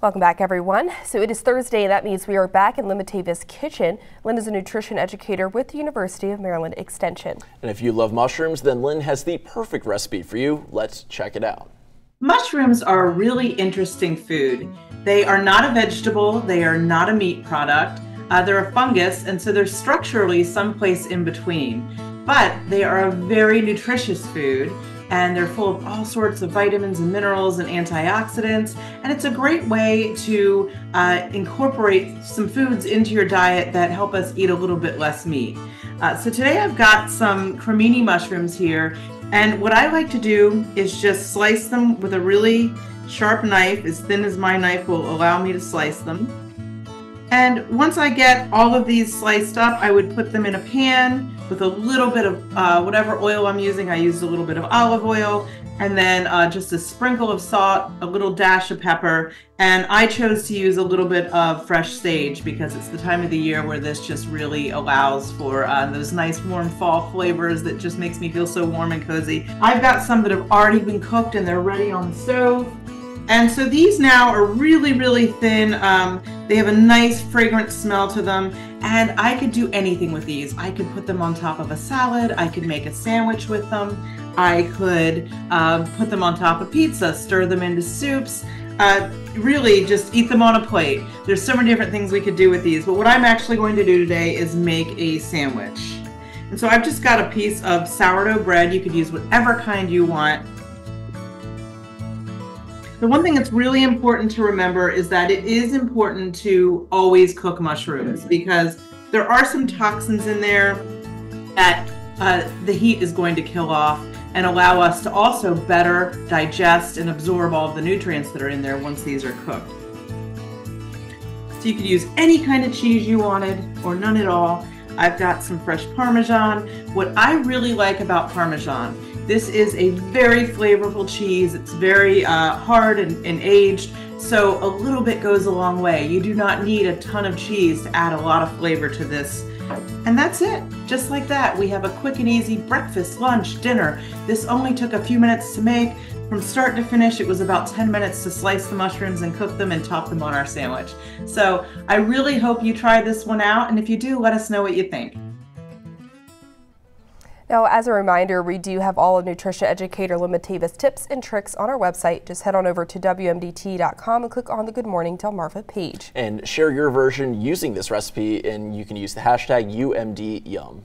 Welcome back, everyone. So it is Thursday. That means we are back in Lynn Matava's kitchen. Lynn is a nutrition educator with the University of Maryland Extension. And if you love mushrooms, then Lynn has the perfect recipe for you. Let's check it out. Mushrooms are a really interesting food. They are not a vegetable. They are not a meat product. Uh, they're a fungus, and so they're structurally someplace in between. But they are a very nutritious food and they're full of all sorts of vitamins and minerals and antioxidants. And it's a great way to uh, incorporate some foods into your diet that help us eat a little bit less meat. Uh, so today I've got some cremini mushrooms here. And what I like to do is just slice them with a really sharp knife, as thin as my knife will allow me to slice them. And once I get all of these sliced up, I would put them in a pan with a little bit of uh, whatever oil I'm using. I used a little bit of olive oil and then uh, just a sprinkle of salt, a little dash of pepper. And I chose to use a little bit of fresh sage because it's the time of the year where this just really allows for uh, those nice warm fall flavors that just makes me feel so warm and cozy. I've got some that have already been cooked and they're ready on the stove. And so these now are really, really thin. Um, they have a nice fragrant smell to them. And I could do anything with these. I could put them on top of a salad. I could make a sandwich with them. I could uh, put them on top of pizza, stir them into soups. Uh, really just eat them on a plate. There's so many different things we could do with these, but what I'm actually going to do today is make a sandwich. And so I've just got a piece of sourdough bread. You could use whatever kind you want. The one thing that's really important to remember is that it is important to always cook mushrooms because there are some toxins in there that uh, the heat is going to kill off and allow us to also better digest and absorb all of the nutrients that are in there once these are cooked. So you could use any kind of cheese you wanted or none at all. I've got some fresh Parmesan. What I really like about Parmesan this is a very flavorful cheese. It's very uh, hard and, and aged, so a little bit goes a long way. You do not need a ton of cheese to add a lot of flavor to this. And that's it. Just like that, we have a quick and easy breakfast, lunch, dinner. This only took a few minutes to make. From start to finish, it was about 10 minutes to slice the mushrooms and cook them and top them on our sandwich. So I really hope you try this one out. And if you do, let us know what you think. Now, as a reminder, we do have all of nutrition educator Lynn Matava's tips and tricks on our website. Just head on over to WMDT.com and click on the Good Morning Delmarva page. And share your version using this recipe, and you can use the hashtag UMDYum.